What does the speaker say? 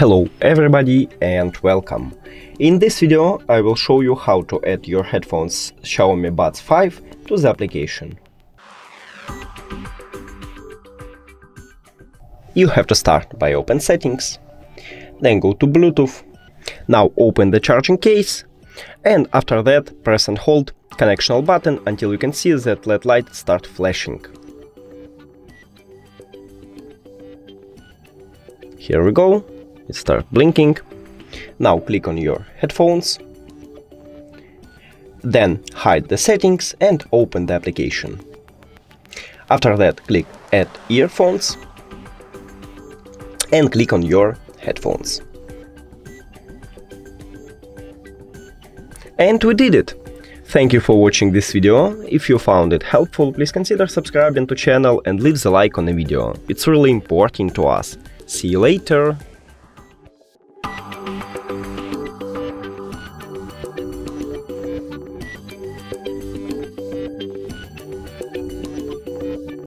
Hello everybody and welcome. In this video I will show you how to add your headphones Xiaomi Buds 5 to the application. You have to start by open settings, then go to Bluetooth. Now open the charging case and after that press and hold connectional button until you can see that LED light start flashing. Here we go, it start blinking. Now click on your headphones, then hide the settings and open the application. After that click add earphones and click on your headphones. And we did it! Thank you for watching this video. If you found it helpful, please consider subscribing to channel and leave the like on the video. It's really important to us. See you later!